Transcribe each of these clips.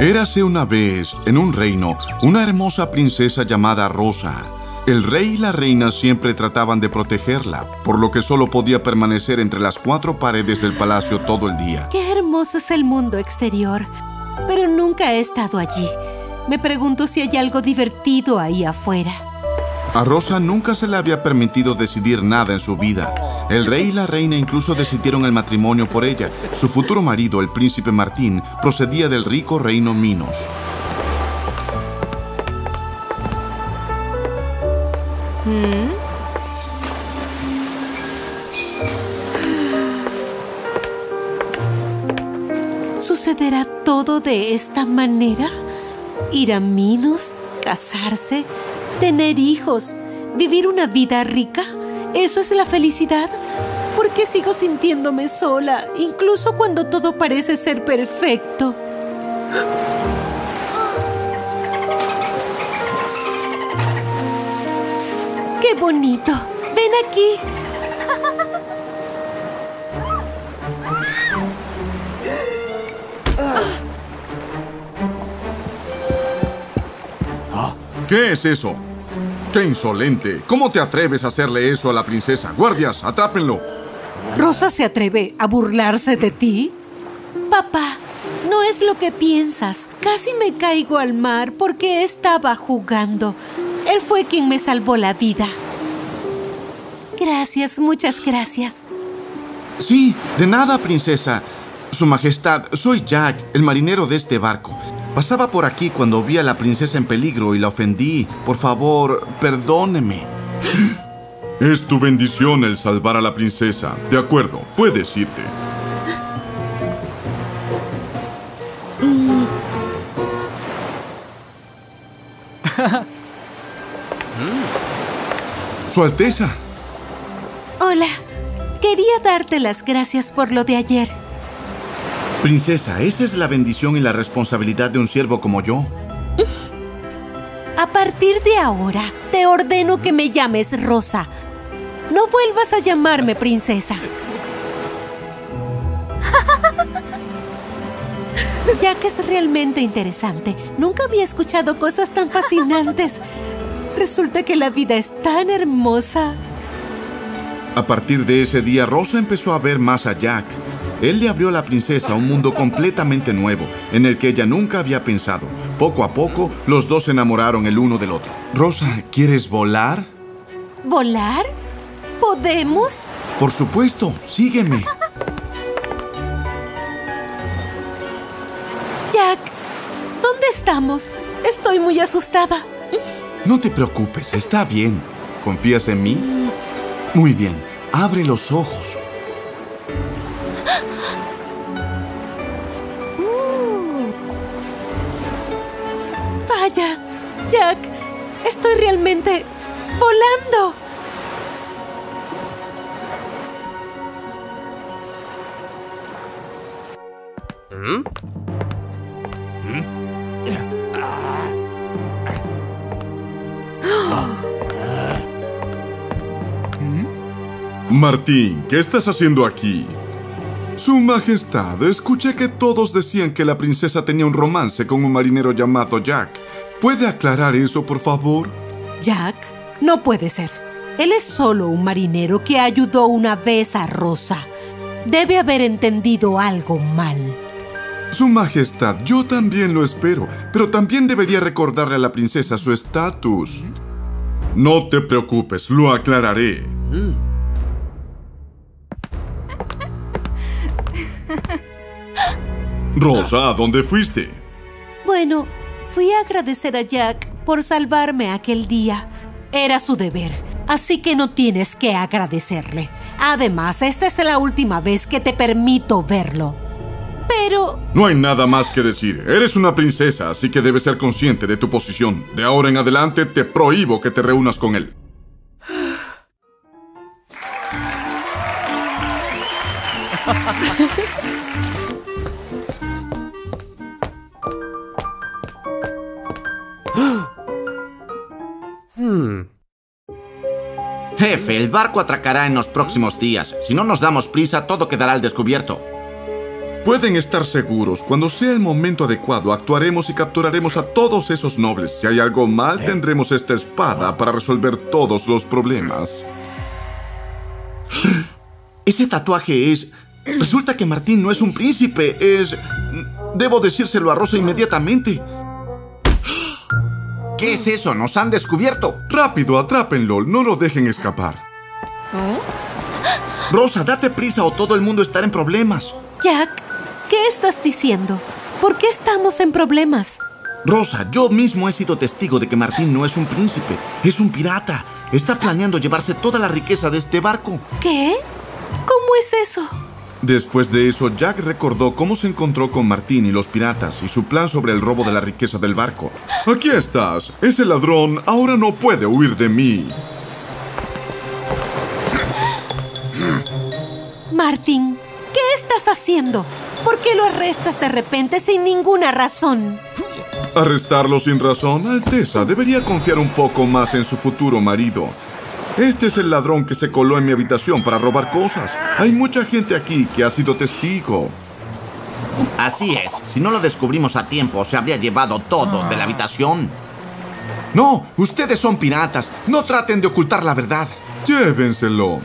Érase una vez, en un reino, una hermosa princesa llamada Rosa. El rey y la reina siempre trataban de protegerla, por lo que solo podía permanecer entre las cuatro paredes del palacio todo el día. Qué hermoso es el mundo exterior, pero nunca he estado allí. Me pregunto si hay algo divertido ahí afuera. A Rosa nunca se le había permitido decidir nada en su vida. El rey y la reina incluso decidieron el matrimonio por ella. Su futuro marido, el príncipe Martín, procedía del rico reino Minos. ¿Sucederá todo de esta manera? ¿Ir a Minos? ¿Casarse? ¿Tener hijos? ¿Vivir una vida rica? ¿Eso es la felicidad? ¿Por qué sigo sintiéndome sola, incluso cuando todo parece ser perfecto? ¡Qué bonito! ¡Ven aquí! ¿Qué es eso? ¡Qué insolente! ¿Cómo te atreves a hacerle eso a la princesa? ¡Guardias, atrápenlo! ¿Rosa se atreve a burlarse de ti? Papá, no es lo que piensas. Casi me caigo al mar porque estaba jugando. Él fue quien me salvó la vida. Gracias, muchas gracias. Sí, de nada, princesa. Su Majestad, soy Jack, el marinero de este barco. Pasaba por aquí cuando vi a la princesa en peligro y la ofendí. Por favor, perdóneme. Es tu bendición el salvar a la princesa. De acuerdo, puedes irte. Su Alteza. Hola, quería darte las gracias por lo de ayer. Princesa, esa es la bendición y la responsabilidad de un siervo como yo. A partir de ahora, te ordeno que me llames Rosa. No vuelvas a llamarme princesa. Ya que es realmente interesante. Nunca había escuchado cosas tan fascinantes. Resulta que la vida es tan hermosa. A partir de ese día, Rosa empezó a ver más a Jack. Él le abrió a la princesa un mundo completamente nuevo, en el que ella nunca había pensado. Poco a poco, los dos se enamoraron el uno del otro. Rosa, ¿quieres volar? ¿Volar? ¿Podemos? Por supuesto, sígueme. Jack, ¿dónde estamos? Estoy muy asustada. No te preocupes, está bien. ¿Confías en mí? Muy bien, abre los ojos. Jack, estoy realmente volando. Martín, ¿qué estás haciendo aquí? Su Majestad, escuché que todos decían que la princesa tenía un romance con un marinero llamado Jack. ¿Puede aclarar eso, por favor? Jack, no puede ser. Él es solo un marinero que ayudó una vez a Rosa. Debe haber entendido algo mal. Su Majestad, yo también lo espero, pero también debería recordarle a la princesa su estatus. No te preocupes, lo aclararé. Rosa, ¿a dónde fuiste? Bueno, fui a agradecer a Jack por salvarme aquel día. Era su deber, así que no tienes que agradecerle. Además, esta es la última vez que te permito verlo. Pero... No hay nada más que decir. Eres una princesa, así que debes ser consciente de tu posición. De ahora en adelante te prohíbo que te reúnas con él. Jefe, el barco atracará en los próximos días. Si no nos damos prisa, todo quedará al descubierto. Pueden estar seguros, cuando sea el momento adecuado, actuaremos y capturaremos a todos esos nobles. Si hay algo mal, tendremos esta espada para resolver todos los problemas. Ese tatuaje es... Resulta que Martín no es un príncipe, es... Debo decírselo a Rosa inmediatamente. ¿Qué es eso? ¡Nos han descubierto! Rápido, atrápenlo, no lo dejen escapar. Rosa, date prisa o todo el mundo estará en problemas. Jack, ¿qué estás diciendo? ¿Por qué estamos en problemas? Rosa, yo mismo he sido testigo de que Martín no es un príncipe, es un pirata. Está planeando llevarse toda la riqueza de este barco. ¿Qué? ¿Cómo es eso? Después de eso, Jack recordó cómo se encontró con Martín y los piratas y su plan sobre el robo de la riqueza del barco. Aquí estás. Ese ladrón ahora no puede huir de mí. Martín, ¿qué estás haciendo? ¿Por qué lo arrestas de repente sin ninguna razón? ¿Arrestarlo sin razón? Alteza, debería confiar un poco más en su futuro marido. Este es el ladrón que se coló en mi habitación para robar cosas. Hay mucha gente aquí que ha sido testigo. Así es. Si no lo descubrimos a tiempo, se habría llevado todo de la habitación. No, ustedes son piratas. No traten de ocultar la verdad. Llévenselo.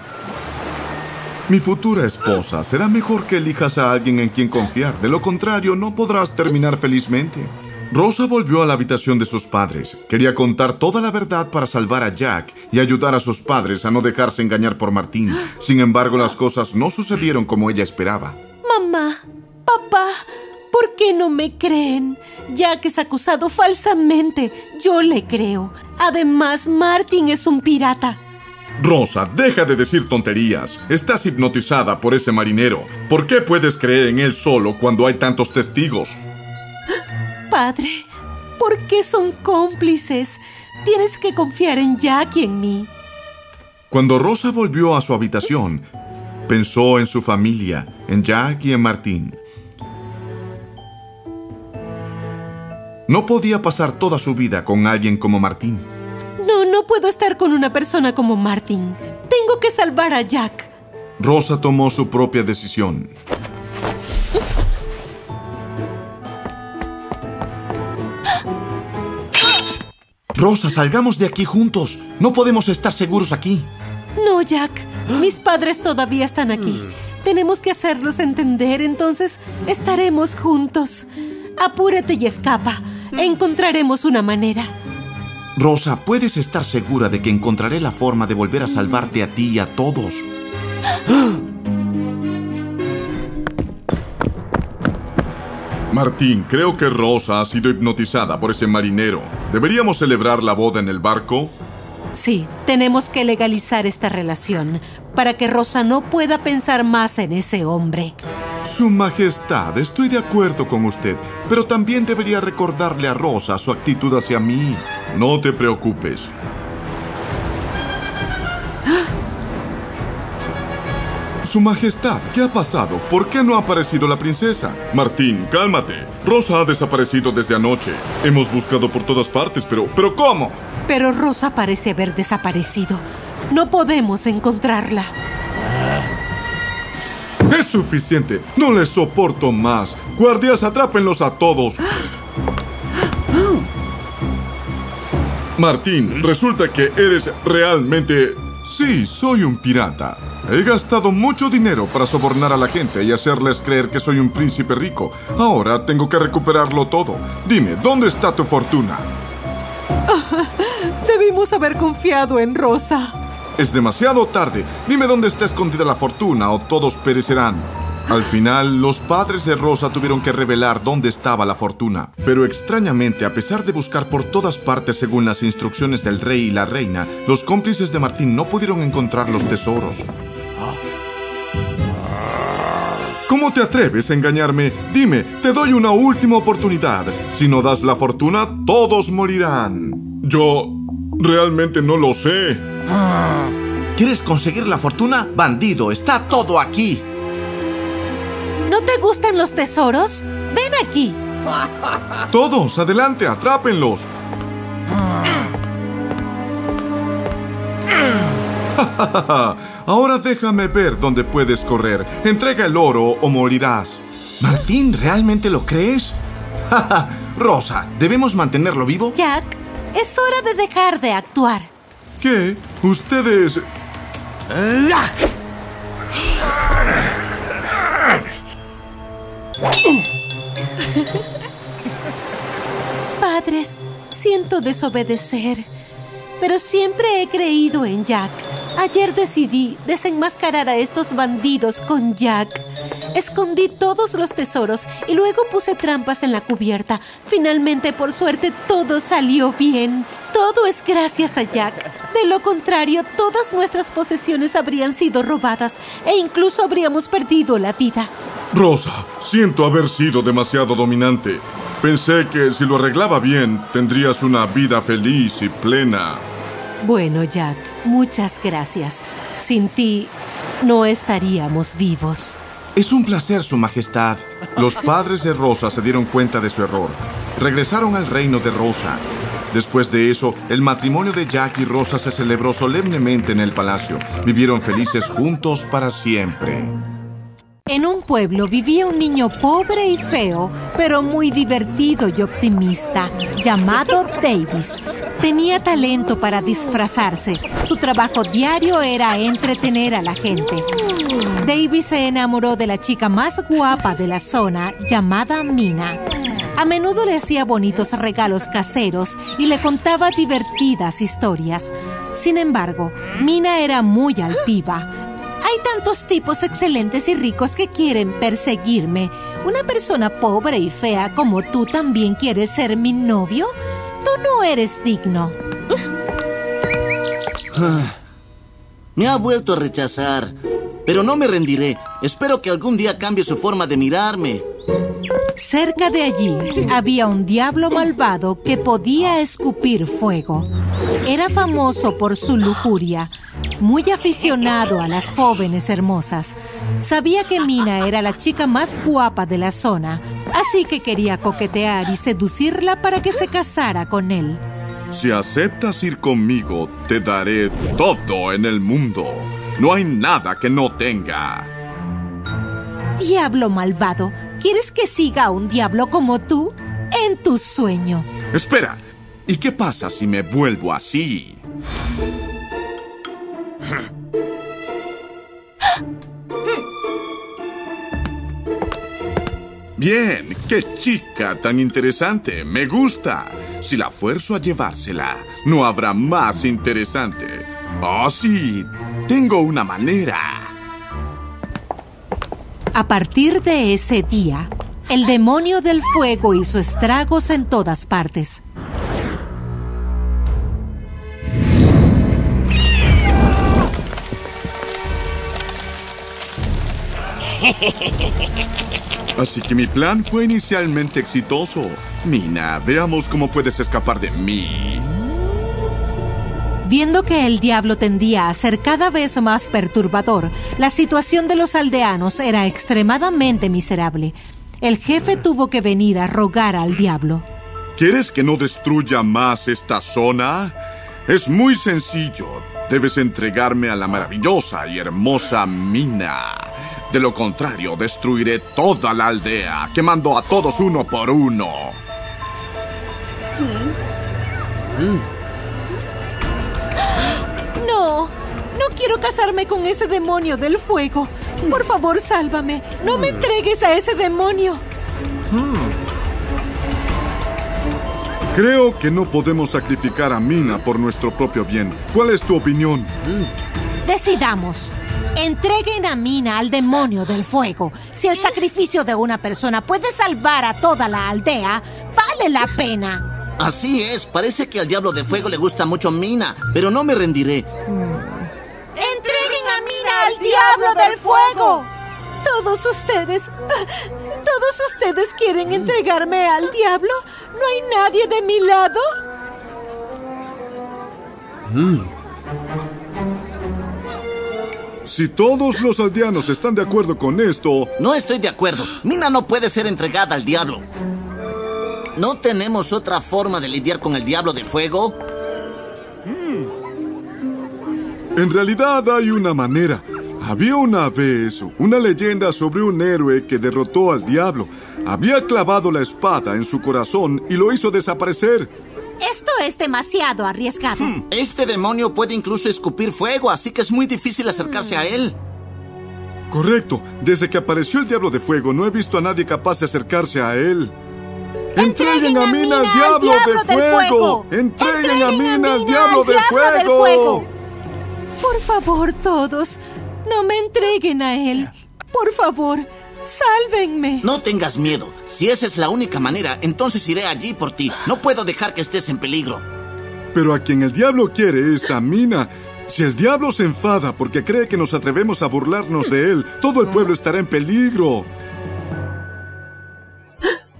Mi futura esposa, será mejor que elijas a alguien en quien confiar. De lo contrario, no podrás terminar felizmente. Rosa volvió a la habitación de sus padres. Quería contar toda la verdad para salvar a Jack y ayudar a sus padres a no dejarse engañar por Martín. Sin embargo, las cosas no sucedieron como ella esperaba. Mamá, papá, ¿por qué no me creen? Jack es acusado falsamente. Yo le creo. Además, Martín es un pirata. Rosa, deja de decir tonterías. Estás hipnotizada por ese marinero. ¿Por qué puedes creer en él solo cuando hay tantos testigos? Padre, ¿por qué son cómplices? Tienes que confiar en Jack y en mí. Cuando Rosa volvió a su habitación, pensó en su familia, en Jack y en Martín. No podía pasar toda su vida con alguien como Martín. No, no puedo estar con una persona como Martín. Tengo que salvar a Jack. Rosa tomó su propia decisión. Rosa, salgamos de aquí juntos. No podemos estar seguros aquí. No, Jack. Mis padres todavía están aquí. Tenemos que hacerlos entender, entonces estaremos juntos. Apúrate y escapa. Encontraremos una manera. Rosa, puedes estar segura de que encontraré la forma de volver a salvarte a ti y a todos. Martín, creo que Rosa ha sido hipnotizada por ese marinero. ¿Deberíamos celebrar la boda en el barco? Sí, tenemos que legalizar esta relación para que Rosa no pueda pensar más en ese hombre. Su Majestad, estoy de acuerdo con usted, pero también debería recordarle a Rosa su actitud hacia mí. No te preocupes. Su Majestad, ¿qué ha pasado? ¿Por qué no ha aparecido la princesa? Martín, cálmate. Rosa ha desaparecido desde anoche. Hemos buscado por todas partes, pero... ¿Pero cómo? Pero Rosa parece haber desaparecido. No podemos encontrarla. Es suficiente. No les soporto más. Guardias, atrápenlos a todos. Martín, resulta que eres realmente... Sí, soy un pirata. He gastado mucho dinero para sobornar a la gente y hacerles creer que soy un príncipe rico. Ahora tengo que recuperarlo todo. Dime, ¿dónde está tu fortuna? Debimos haber confiado en Rosa. Es demasiado tarde. Dime dónde está escondida la fortuna o todos perecerán. Al final, los padres de Rosa tuvieron que revelar dónde estaba la fortuna. Pero extrañamente, a pesar de buscar por todas partes según las instrucciones del rey y la reina, los cómplices de Martín no pudieron encontrar los tesoros. ¿Cómo te atreves a engañarme? Dime, te doy una última oportunidad. Si no das la fortuna, todos morirán. Yo realmente no lo sé. ¿Quieres conseguir la fortuna? Bandido, está todo aquí. ¿No te gustan los tesoros? Ven aquí. Todos, adelante, atrápenlos. Ahora déjame ver dónde puedes correr. Entrega el oro o morirás. Martín, ¿realmente lo crees? Rosa, ¿debemos mantenerlo vivo? Jack, es hora de dejar de actuar. ¿Qué? Ustedes... Padres, siento desobedecer, pero siempre he creído en Jack. Ayer decidí desenmascarar a estos bandidos con Jack. Escondí todos los tesoros y luego puse trampas en la cubierta. Finalmente, por suerte, todo salió bien. Todo es gracias a Jack. De lo contrario, todas nuestras posesiones habrían sido robadas e incluso habríamos perdido la vida. Rosa, siento haber sido demasiado dominante. Pensé que si lo arreglaba bien, tendrías una vida feliz y plena. Bueno, Jack, muchas gracias. Sin ti, no estaríamos vivos. Es un placer, Su Majestad. Los padres de Rosa se dieron cuenta de su error. Regresaron al reino de Rosa. Después de eso, el matrimonio de Jack y Rosa se celebró solemnemente en el palacio. Vivieron felices juntos para siempre. En un pueblo vivía un niño pobre y feo, pero muy divertido y optimista, llamado Davis. Tenía talento para disfrazarse. Su trabajo diario era entretener a la gente. Davis se enamoró de la chica más guapa de la zona, llamada Mina. A menudo le hacía bonitos regalos caseros y le contaba divertidas historias. Sin embargo, Mina era muy altiva. Hay tantos tipos excelentes y ricos que quieren perseguirme. ¿Una persona pobre y fea como tú también quieres ser mi novio? Tú no eres digno. Me ha vuelto a rechazar. Pero no me rendiré. Espero que algún día cambie su forma de mirarme. Cerca de allí había un diablo malvado que podía escupir fuego. Era famoso por su lujuria, muy aficionado a las jóvenes hermosas. Sabía que Mina era la chica más guapa de la zona, así que quería coquetear y seducirla para que se casara con él. Si aceptas ir conmigo, te daré todo en el mundo. No hay nada que no tenga. Diablo malvado, ¿quieres que siga a un diablo como tú? En tu sueño. Espera, ¿y qué pasa si me vuelvo así? Bien, qué chica tan interesante. Me gusta. Si la fuerzo a llevársela, no habrá más interesante. Oh, sí, tengo una manera. A partir de ese día, el demonio del fuego hizo estragos en todas partes. Así que mi plan fue inicialmente exitoso. Mina, veamos cómo puedes escapar de mí. Viendo que el diablo tendía a ser cada vez más perturbador, la situación de los aldeanos era extremadamente miserable. El jefe tuvo que venir a rogar al diablo. ¿Quieres que no destruya más esta zona? Es muy sencillo. Debes entregarme a la maravillosa y hermosa Mina. De lo contrario, destruiré toda la aldea, quemando a todos uno por uno. No, no quiero casarme con ese demonio del fuego. Por favor, sálvame. No me entregues a ese demonio. Creo que no podemos sacrificar a Mina por nuestro propio bien. ¿Cuál es tu opinión? Decidamos. Entreguen a Mina al demonio del fuego. Si el sacrificio de una persona puede salvar a toda la aldea, vale la pena. Así es, parece que al diablo de fuego le gusta mucho Mina, pero no me rendiré. ¡Entreguen a Mina al diablo del fuego! Todos ustedes... ¿Todos ustedes quieren entregarme al diablo? ¿No hay nadie de mi lado? Si todos los aldeanos están de acuerdo con esto, No estoy de acuerdo. Mina no puede ser entregada al diablo. ¿No tenemos otra forma de lidiar con el diablo de fuego? en realidad hay una manera. Había una vez una leyenda sobre un héroe que derrotó al diablo. Había clavado la espada en su corazón y lo hizo desaparecer. Esto es demasiado arriesgado. Este demonio puede incluso escupir fuego, así que es muy difícil acercarse a él. Correcto. Desde que apareció el diablo de fuego, no he visto a nadie capaz de acercarse a él. ¡Entreguen a Mina al diablo, de fuego! ¡Entreguen a Mina al diablo de fuego! Por favor, todos, no me entreguen a él. Por favor, sálvenme. No tengas miedo. Si esa es la única manera, entonces iré allí por ti. No puedo dejar que estés en peligro. Pero a quien el diablo quiere es a Mina. Si el diablo se enfada porque cree que nos atrevemos a burlarnos de él, todo el pueblo estará en peligro.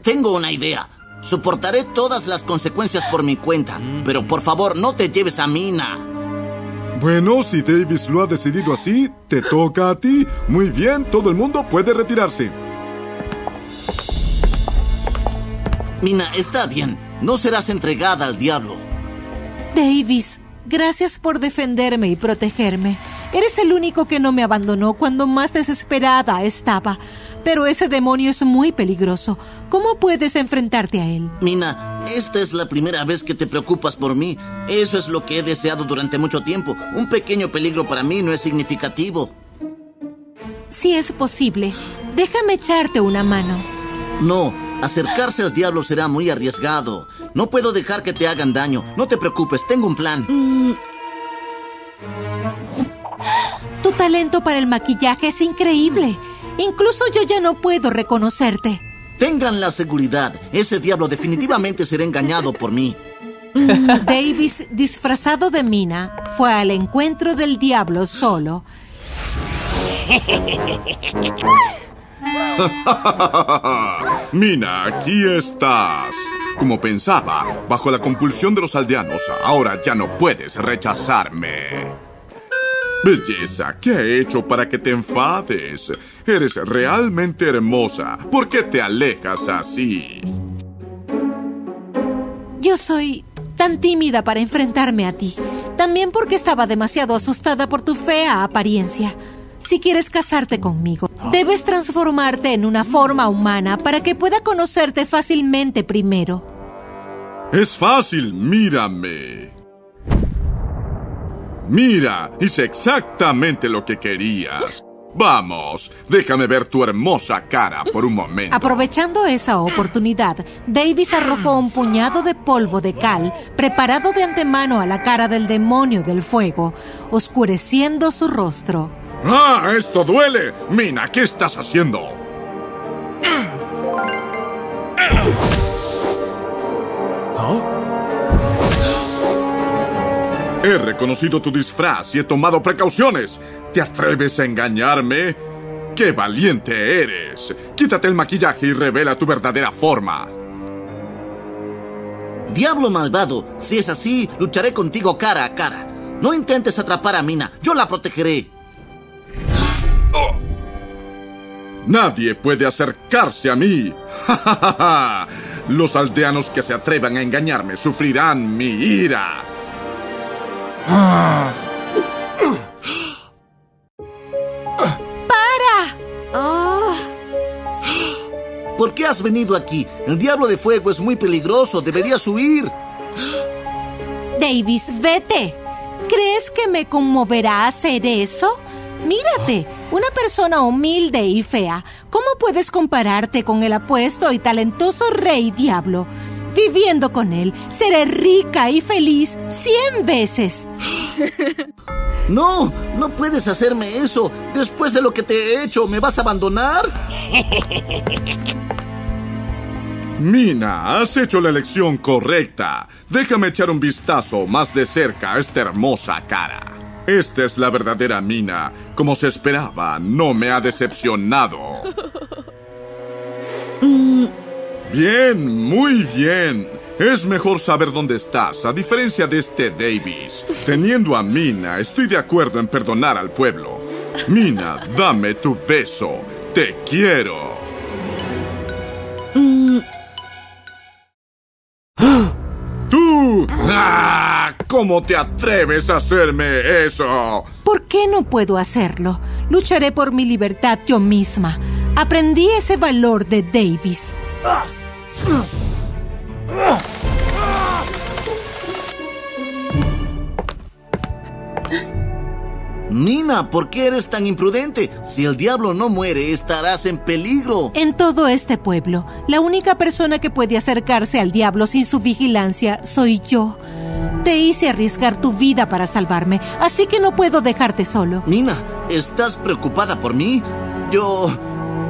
Tengo una idea. Soportaré todas las consecuencias por mi cuenta. Pero por favor, no te lleves a Mina. Bueno, si Davis lo ha decidido así, te toca a ti. Muy bien, todo el mundo puede retirarse. Mina, está bien. No serás entregada al diablo. Davis, gracias por defenderme y protegerme. Eres el único que no me abandonó cuando más desesperada estaba. Pero ese demonio es muy peligroso. ¿Cómo puedes enfrentarte a él? Mina, esta es la primera vez que te preocupas por mí. Eso es lo que he deseado durante mucho tiempo. Un pequeño peligro para mí no es significativo. Si es posible, déjame echarte una mano. No, acercarse al diablo será muy arriesgado. No puedo dejar que te hagan daño. No te preocupes, tengo un plan. Tu talento para el maquillaje es increíble. Incluso yo ya no puedo reconocerte. Tengan la seguridad. Ese diablo definitivamente será engañado por mí. Davis, disfrazado de Mina, fue al encuentro del diablo solo. Mina, aquí estás. Como pensaba, bajo la compulsión de los aldeanos, ahora ya no puedes rechazarme. Belleza, ¿qué he hecho para que te enfades? Eres realmente hermosa. ¿Por qué te alejas así? Yo soy tan tímida para enfrentarme a ti. También porque estaba demasiado asustada por tu fea apariencia. Si quieres casarte conmigo, debes transformarte en una forma humana para que pueda conocerte fácilmente primero. Es fácil, mírame. Mira, hice exactamente lo que querías. Vamos, déjame ver tu hermosa cara por un momento. Aprovechando esa oportunidad, Davis arrojó un puñado de polvo de cal preparado de antemano a la cara del demonio del fuego, oscureciendo su rostro. ¡Ah, esto duele! Mina, ¿qué estás haciendo? He reconocido tu disfraz y he tomado precauciones. ¿Te atreves a engañarme? ¡Qué valiente eres! Quítate el maquillaje y revela tu verdadera forma. Diablo malvado, si es así, lucharé contigo cara a cara. No intentes atrapar a Mina, yo la protegeré. Nadie puede acercarse a mí. Los aldeanos que se atrevan a engañarme sufrirán mi ira. ¡Para! ¿Por qué has venido aquí? El diablo de fuego es muy peligroso, deberías huir. Davis, vete. ¿Crees que me conmoverá hacer eso? Mírate, una persona humilde y fea. ¿Cómo puedes compararte con el apuesto y talentoso rey diablo? Viviendo con él, seré rica y feliz cien veces. No, no puedes hacerme eso. Después de lo que te he hecho, ¿me vas a abandonar? Mina, has hecho la elección correcta. Déjame echar un vistazo más de cerca a esta hermosa cara. Esta es la verdadera Mina. Como se esperaba, no me ha decepcionado. Bien, muy bien. Es mejor saber dónde estás, a diferencia de este Davis. Teniendo a Mina, estoy de acuerdo en perdonar al pueblo. Mina, dame tu beso. Te quiero. ¡Tú! tú? ¡Ah! ¿Cómo te atreves a hacerme eso? ¿Por qué no puedo hacerlo? Lucharé por mi libertad yo misma. Aprendí ese valor de Davis. Mina, ¿por qué eres tan imprudente? Si el diablo no muere, estarás en peligro. En todo este pueblo, la única persona que puede acercarse al diablo sin su vigilancia soy yo. Te hice arriesgar tu vida para salvarme, así que no puedo dejarte solo. Mina, ¿estás preocupada por mí? Yo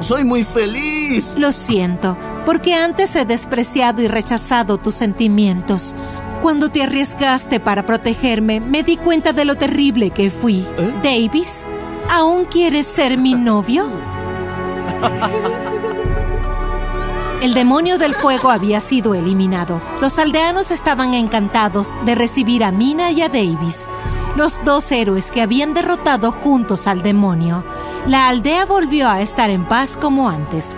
soy muy feliz. Lo siento, porque antes he despreciado y rechazado tus sentimientos. Cuando te arriesgaste para protegerme, me di cuenta de lo terrible que fui. Davis, ¿aún quieres ser mi novio? El demonio del fuego había sido eliminado. Los aldeanos estaban encantados de recibir a Mina y a Davis, los dos héroes que habían derrotado juntos al demonio. La aldea volvió a estar en paz como antes.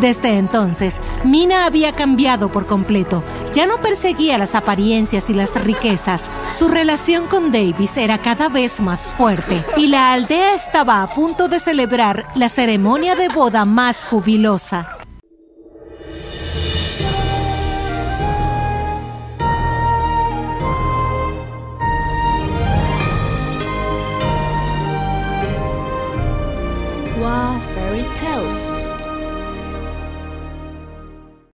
Desde entonces, Mina había cambiado por completo. Ya no perseguía las apariencias y las riquezas. Su relación con Davis era cada vez más fuerte y la aldea estaba a punto de celebrar la ceremonia de boda más jubilosa. Wow, fairy tales.